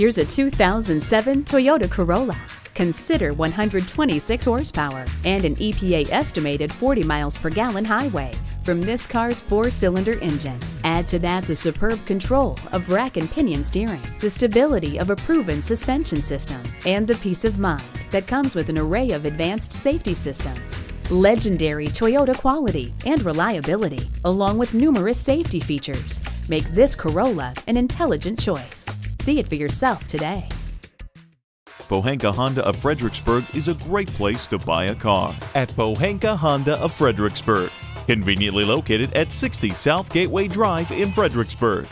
Here's a 2007 Toyota Corolla. Consider 126 horsepower and an EPA estimated 40 miles per gallon highway from this car's four-cylinder engine. Add to that the superb control of rack and pinion steering, the stability of a proven suspension system, and the peace of mind that comes with an array of advanced safety systems. Legendary Toyota quality and reliability, along with numerous safety features, make this Corolla an intelligent choice. See it for yourself today. Pohanka Honda of Fredericksburg is a great place to buy a car. At Pohanka Honda of Fredericksburg, conveniently located at 60 South Gateway Drive in Fredericksburg.